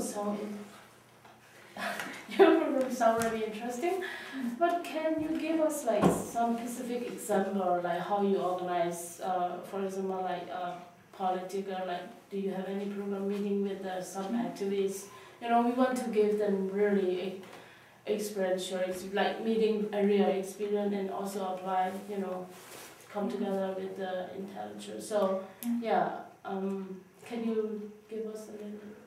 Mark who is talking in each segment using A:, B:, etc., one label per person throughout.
A: sound your program sound really interesting, but can you give us like some specific example, like how you organize, uh, for example, like uh, political, like do you have any program meeting with uh, some activists? You know, we want to give them really experiential, like meeting a real experience and also apply, you know, come together with the intelligence. So, yeah, um, can you give us a little?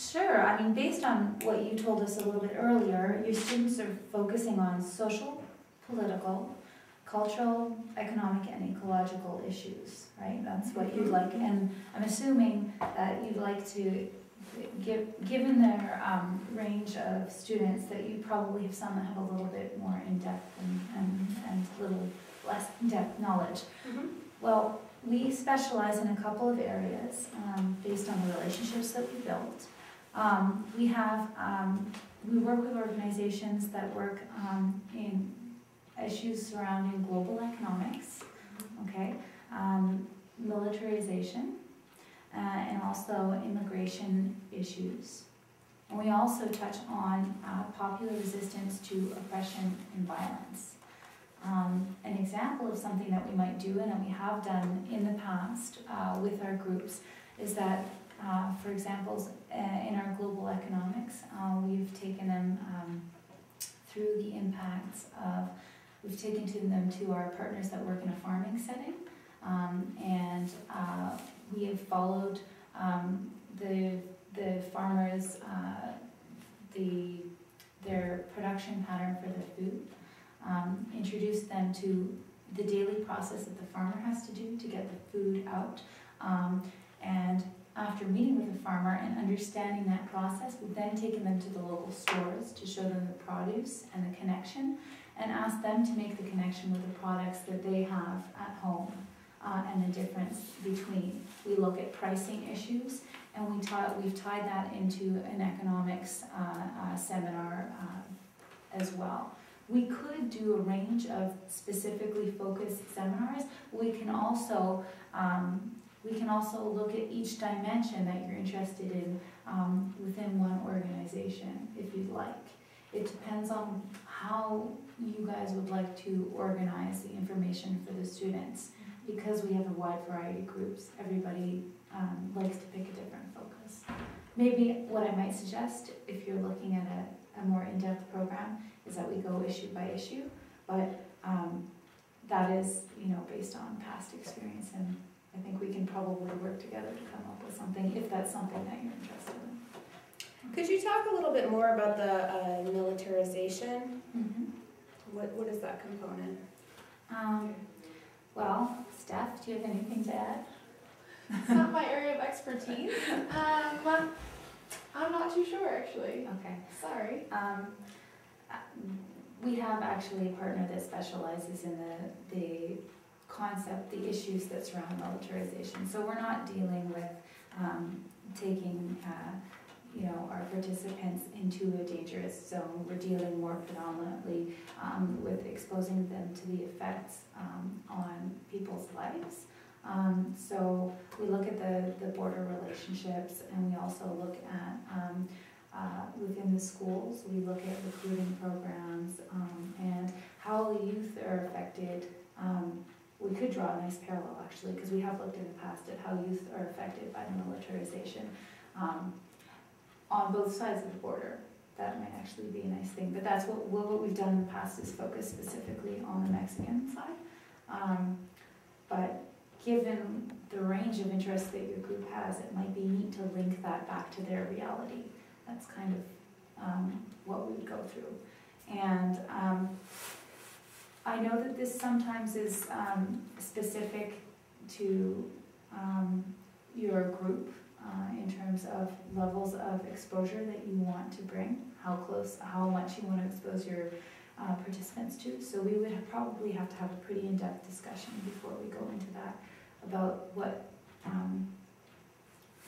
B: Sure. I mean, based on what you told us a little bit earlier, your students are focusing on social, political, cultural, economic, and ecological issues, right? That's what you'd like. And I'm assuming that you'd like to give, given their um, range of students, that you probably have some that have a little bit more in-depth and, and, and little less in-depth knowledge.
A: Mm-hmm.
B: Well, we specialize in a couple of areas um, based on the relationships that we built. Um, we have, um, we work with organizations that work um, in issues surrounding global economics, okay, um, militarization, uh, and also immigration issues. And we also touch on uh, popular resistance to oppression and violence. Um, an example of something that we might do and that we have done in the past uh, with our groups is that, uh, for example, uh, in our global economics, uh, we've taken them um, through the impacts of, we've taken to them to our partners that work in a farming setting, um, and uh, we have followed um, the the farmers, uh, the their production pattern for their food um, introduce them to the daily process that the farmer has to do to get the food out. Um, and after meeting with the farmer and understanding that process, we've then taken them to the local stores to show them the produce and the connection and ask them to make the connection with the products that they have at home uh, and the difference between. We look at pricing issues and we we've tied that into an economics uh, uh, seminar uh, as well. We could do a range of specifically focused seminars. We can also um, we can also look at each dimension that you're interested in um, within one organization, if you'd like. It depends on how you guys would like to organize the information for the students. Because we have a wide variety of groups, everybody um, likes to pick a different focus. Maybe what I might suggest, if you're looking at a, a more in-depth program, is that we go issue by issue, but um, that is, you know, based on past experience, and I think we can probably work together to come up with something, if that's something that you're interested in.
C: Could you talk a little bit more about the uh, militarization?
B: Mm-hmm.
C: What, what is that component?
B: Um, well, Steph, do you have anything to add?
D: It's not my area of expertise. Um, I'm not too sure actually.
B: Okay.
D: Sorry.
B: Um, we have actually a partner that specializes in the, the concept, the issues that surround militarization. So we're not dealing with um, taking, uh, you know, our participants into a dangerous zone. We're dealing more predominantly um, with exposing them to the effects um, on people's lives. Um, so we look at the, the border relationships and we also look at um, uh, within the schools. We look at recruiting programs um, and how youth are affected. We could draw a nice parallel actually, because we have looked in the past at how youth are affected by the militarization um, on both sides of the border. That might actually be a nice thing, but that's what, what we've done in the past is focus specifically on the Mexican side. Um, but given the range of interest that your group has, it might be neat to link that back to their reality. That's kind of um, what we would go through. And um, I know that this sometimes is um, specific to um, your group uh, in terms of levels of exposure that you want to bring, how close, how much you want to expose your uh, participants to. So we would have probably have to have a pretty in-depth discussion before we go into that about what um,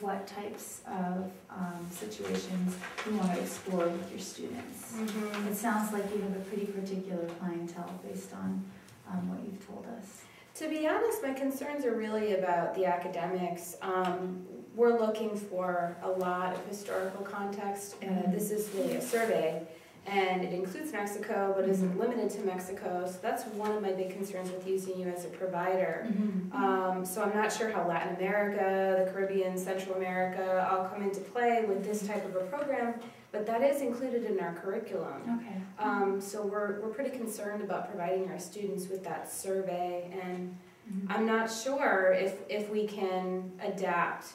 B: what types of um, situations you want to explore with your students.
C: Mm-hmm.
B: It sounds like you have a pretty particular clientele based on um, what you've told us.
C: To be honest, my concerns are really about the academics. Um, we're looking for a lot of historical context, and this is really a survey. And it includes Mexico, but isn't limited to Mexico, so that's one of my big concerns with using you as a provider. Um, so I'm not sure how Latin America, the Caribbean, Central America all come into play with this type of a program, but that is included in our curriculum.
B: Okay.
C: Um, so we're, we're pretty concerned about providing our students with that survey, and
B: Mhm.
C: I'm not sure if, if we can adapt.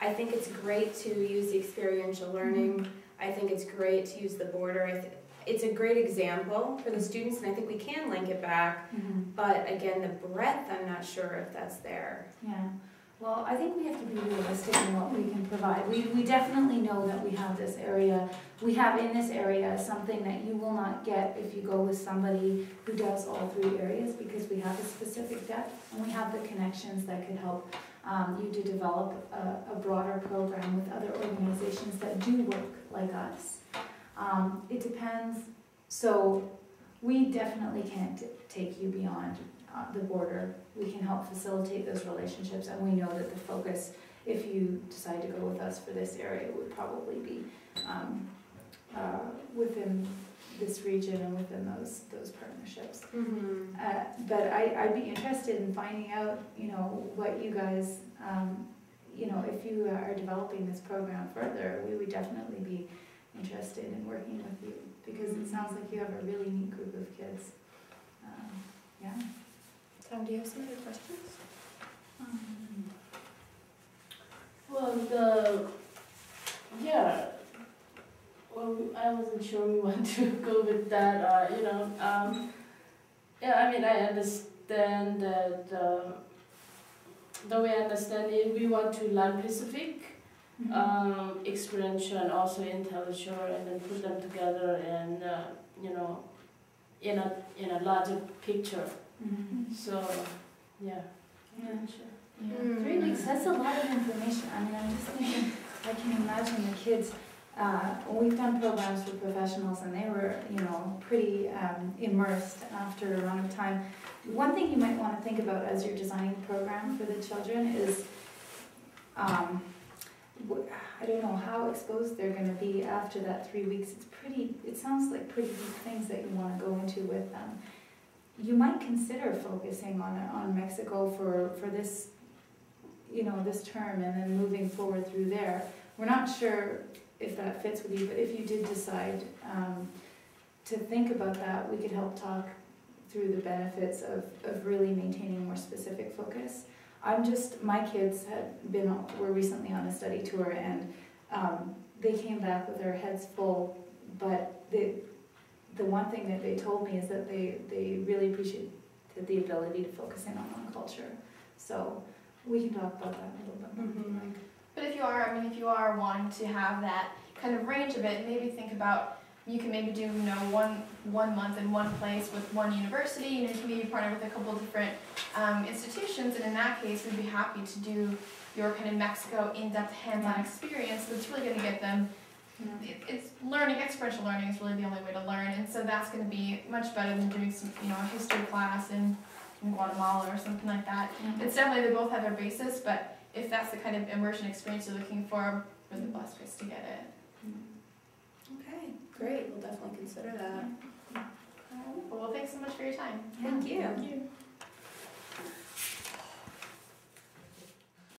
C: I think it's great to use the experiential learning, I think it's great to use the border, it's a great example for the students, and I think we can link it back,
B: Mhm.
C: but again, the breadth, I'm not sure if that's there.
B: Yeah, well, I think we have to be realistic in what we can provide. We, we definitely know that we have this area, we have in this area something that you will not get if you go with somebody who does all three areas, because we have a specific depth, and we have the connections that could help um, you to develop a, a broader program with other organizations that do work like us. Um, it depends, so we definitely can't take you beyond the border. We can help facilitate those relationships, and we know that the focus, if you decide to go with us for this area, would probably be um, uh, within this region and within those, those partnerships.
C: Mm-hmm.
B: Uh, But I, I'd be interested in finding out, you know, what you guys, um, you know, if you are developing this program further, we would definitely be interested in working with you, because it sounds like you have a really neat group of kids. Um, Yeah.
C: Tom, do you have some other questions?
B: Um,
A: Well, the, yeah, well, I wasn't sure we want to go with that, uh, you know, um, yeah, I mean, I understand that, uh, the way I understand it, we want to learn Pacific,
B: mhm.
A: um, experiential and also intellectual, and then put them together and, uh, you know, in a, in a larger picture,
B: Mhm.
A: so, yeah.
B: Yeah.
A: Yeah.
C: Mm.
B: Three weeks, that's a lot of information. I mean, I'm just thinking, I can imagine the kids, uh, we've done programs for professionals and they were, you know, pretty um, immersed after a amount of time. One thing you might want to think about as you're designing the program for the children is, um, I don't know how exposed they're gonna be after that three weeks. It's pretty, it sounds like pretty deep things that you wanna go into with them. You might consider focusing on, on Mexico for, for this, you know, this term and then moving forward through there. We're not sure if that fits with you, but if you did decide, um, to think about that, we could help talk through the benefits of, of really maintaining more specific focus. I'm just, my kids had been, were recently on a study tour and, um, they came back with their heads full, but the, the one thing that they told me is that they, they really appreciated the ability to focus in on one culture. So, we can talk about that a little bit more. if you like.
D: But if you are, I mean, if you are wanting to have that kind of range of it, maybe think about, you can maybe do, you know, one, one month in one place with one university, you know, you can maybe partner with a couple different, um, institutions, and in that case, we'd be happy to do your kind of Mexico in-depth hands-on experience, that's really gonna get them, it, it's learning, experiential learning is really the only way to learn, and so that's gonna be much better than doing some, you know, a history class in, in Guatemala or something like that. Mm-hmm. It's definitely, they both have their basis, but if that's the kind of immersion experience you're looking for, we're the best place to get it. Mm-hmm.
C: Okay, great, we'll definitely consider that.
D: Well, thanks so much for your time.
C: Thank you.
A: Thank you.